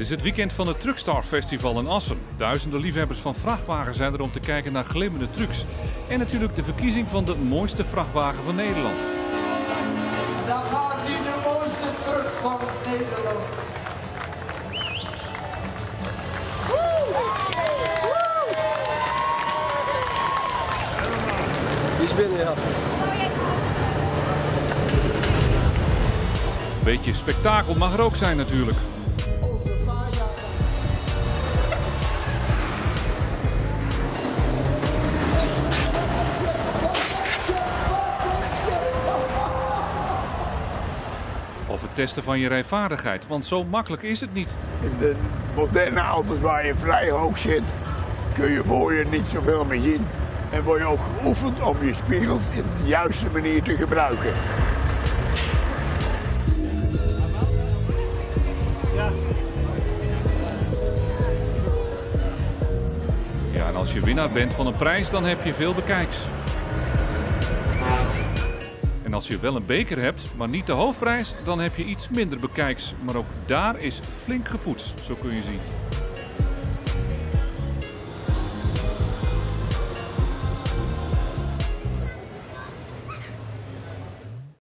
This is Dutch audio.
is het weekend van het Truckstar Festival in Assen. Duizenden liefhebbers van vrachtwagens zijn er om te kijken naar glimmende trucks. En natuurlijk de verkiezing van de mooiste vrachtwagen van Nederland. En dan gaat hij de mooiste truck van Nederland. Die is binnen, ja. Beetje spektakel mag er ook zijn natuurlijk. Testen van je rijvaardigheid, want zo makkelijk is het niet. In de moderne auto's waar je vrij hoog zit, kun je voor je niet zoveel meer zien. En word je ook geoefend om je spiegels in de juiste manier te gebruiken. Ja, en als je winnaar bent van een prijs, dan heb je veel bekijks. Als je wel een beker hebt, maar niet de hoofdprijs, dan heb je iets minder bekijks. Maar ook daar is flink gepoetst, zo kun je zien.